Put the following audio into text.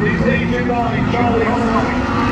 Adrian Barney, Charlie Holloway,